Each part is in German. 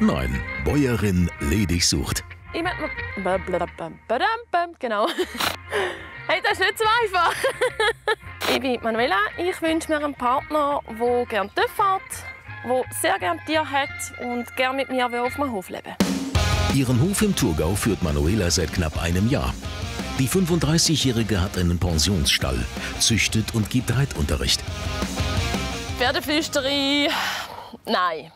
Nein, Bäuerin ledig sucht. Ich möchte mir... Genau. Hey, das ist nicht so einfach. ich bin Manuela. Ich wünsche mir einen Partner, der gerne TÜV fährt, der sehr gerne Tiere hat und gerne mit mir auf dem Hof leben Ihren Hof im Thurgau führt Manuela seit knapp einem Jahr. Die 35-Jährige hat einen Pensionsstall, züchtet und gibt Reitunterricht. Pferdeflüsterin? Nein.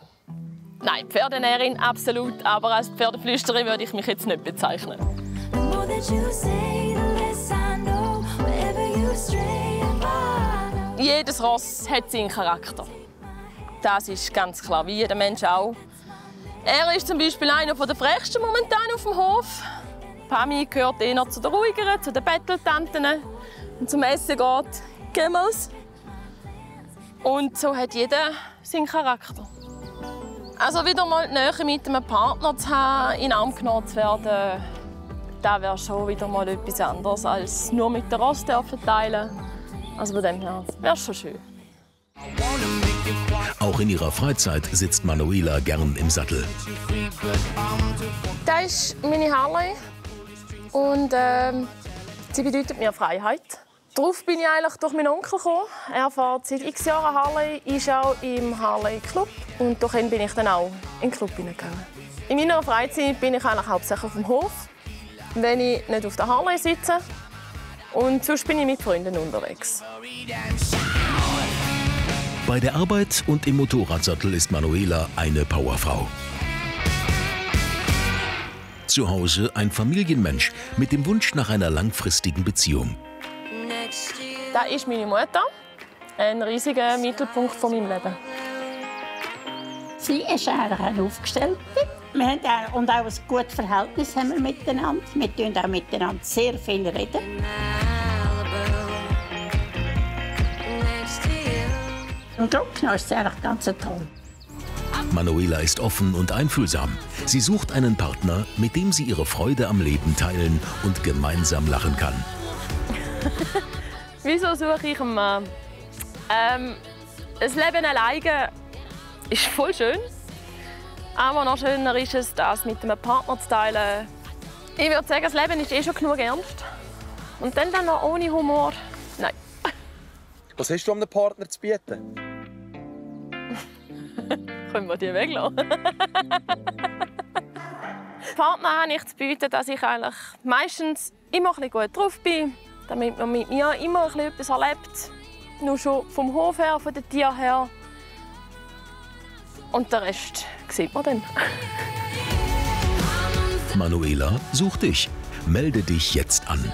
Nein, Pferdenäherin absolut, aber als Pferdeflüsterin würde ich mich jetzt nicht bezeichnen. Jedes Ross hat seinen Charakter. Das ist ganz klar, wie jeder Mensch auch. Er ist zum Beispiel einer der frechsten momentan auf dem Hof. Pami gehört eher zu den ruhigeren, zu den Betteltanten. Und zum Essen geht Gemmels. Und so hat jeder seinen Charakter. Also wieder mal die Nähe mit einem Partner zu haben, in Arm genommen zu werden, das wäre schon wieder mal etwas anderes als nur mit der Rost teilen. Also von dem her wäre schon schön. Auch in ihrer Freizeit sitzt Manuela gern im Sattel. Das ist meine Harley und äh, sie bedeutet mir Freiheit. Darauf bin ich eigentlich durch meinen Onkel gekommen. Er fährt seit x Jahren Harley, ist auch im Harley Club und durch ihn bin ich dann auch in den Club hineingegangen. In meiner Freizeit bin ich eigentlich hauptsächlich auf dem Hof, wenn ich nicht auf der Harley sitze. Und sonst bin ich mit Freunden unterwegs. Bei der Arbeit und im Motorradsattel ist Manuela eine Powerfrau. Zu Hause ein Familienmensch mit dem Wunsch nach einer langfristigen Beziehung. Das ist meine Mutter, ein riesiger Mittelpunkt von meinem Leben. Sie ist eigentlich eine Aufgestellte. Wir haben auch, und auch ein gutes Verhältnis haben wir miteinander. Wir reden auch miteinander sehr viel reden. Und darum ist sie eigentlich ganz toll. Manuela ist offen und einfühlsam. Sie sucht einen Partner, mit dem sie ihre Freude am Leben teilen und gemeinsam lachen kann. Wieso suche ich einen Mann? Ähm, das Leben alleine ist voll schön. Aber noch schöner ist es, das mit einem Partner zu teilen. Ich würde sagen, das Leben ist eh schon genug ernst. Und dann, dann noch ohne Humor. Nein. Was hast du um einen Partner zu bieten? Können wir die weglassen? Partner habe ich zu bieten, dass ich eigentlich meistens immer ein gut drauf bin, damit man mit mir immer etwas erlebt. Nur schon vom Hof her, von den Tieren her. Und den Rest sieht man dann. Manuela, such dich. Melde dich jetzt an.